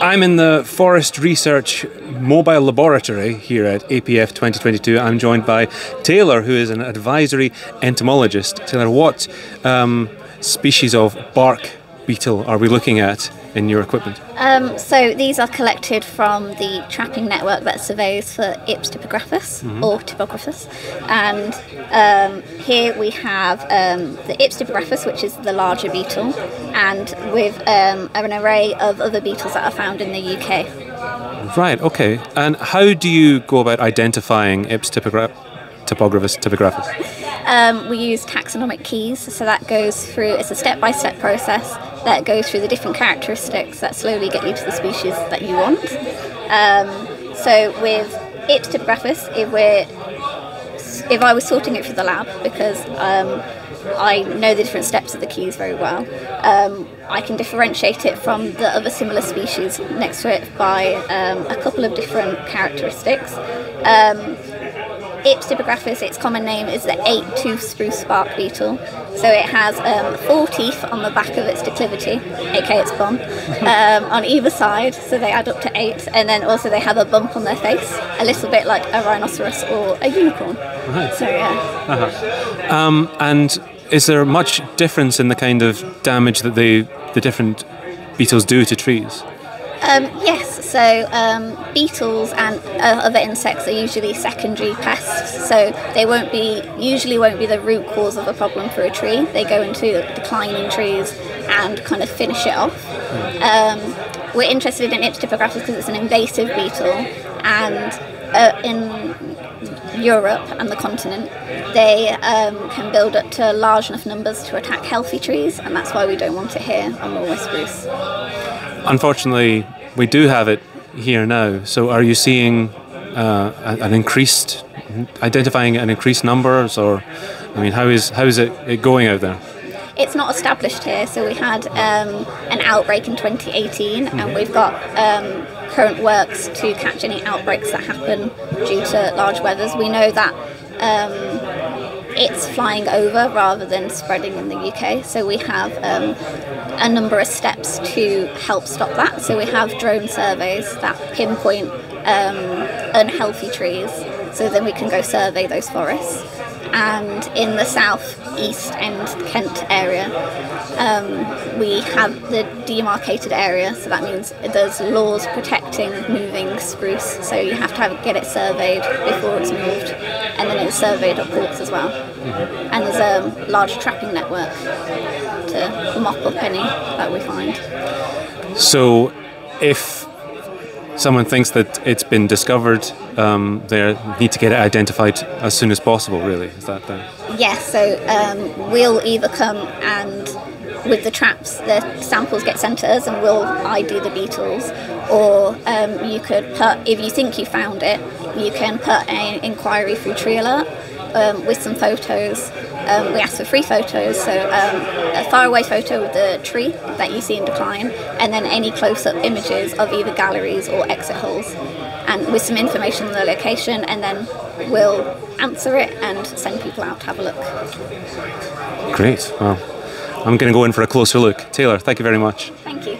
I'm in the Forest Research Mobile Laboratory here at APF 2022. I'm joined by Talor, who is an advisory entomologist. Talor, what um, species of bark beetle are we looking at in your equipment? Um, so these are collected from the trapping network that surveys for Ips typographus mm-hmm. or typographus, and um, here we have um, the Ips typographus, which is the larger beetle, and with um, an array of other beetles that are found in the UK. Right. Okay. And how do you go about identifying Ips typographus? Typographus, typographus? Um, we use taxonomic keys, so that goes through, it's a step by step process that go through the different characteristics that slowly get you to the species that you want. Um, so with Ips typographus, if we're if I was sorting it for the lab, because um, I know the different steps of the keys very well, um, I can differentiate it from the other similar species next to it by um, a couple of different characteristics. Um, Ips its common name is the eight-tooth spruce bark beetle. So it has um, four teeth on the back of its declivity, aka its bum, um, on either side, so they add up to eight. And then also they have a bump on their face, a little bit like a rhinoceros or a unicorn. Right. So yeah. Uh-huh. Um, and is there much difference in the kind of damage that they, the different beetles do to trees? Um, yes, so um, beetles and uh, other insects are usually secondary pests, so they won't be usually won't be the root cause of a problem for a tree. They go into declining trees and kind of finish it off. Um, we're interested in Ips typographus because it's an invasive beetle, and uh, in Europe and the continent, they um, can build up to large enough numbers to attack healthy trees, and that's why we don't want it here on Norway spruce. Unfortunately, we do have it here now. So, are you seeing uh, an increased, identifying an increased numbers, or I mean, how is how is it, it going out there? It's not established here, so we had um, an outbreak in 2018, mm-hmm. and we've got um, current works to catch any outbreaks that happen due to large weathers. We know that um, it's flying over rather than spreading in the UK. So we have um, a number of steps to help stop that. So we have drone surveys that pinpoint um, unhealthy trees, so then we can go survey those forests. And in the south east and Kent area, um, we have the demarcated area, so that means there's laws protecting moving spruce, so you have to have, get it surveyed before it's moved, and then it's surveyed at ports as well. Mm-hmm. And there's a large trapping network to mop up any that we find. So, if someone thinks that it's been discovered, um, they need to get it identified as soon as possible. Really, is that the? Yes. So um, we'll either come and with the traps, the samples get sent to us, and we'll ID the beetles. Or um, you could put, if you think you found it, you can put an inquiry through Tree Alert um, with some photos. Um, we ask for free photos, so um, a faraway photo of the tree that you see in decline, and then any close-up images of either galleries or exit holes, and with some information on the location, and then we'll answer it and send people out to have a look. Great. Well, I'm going to go in for a closer look. Talor, thank you very much. Thank you.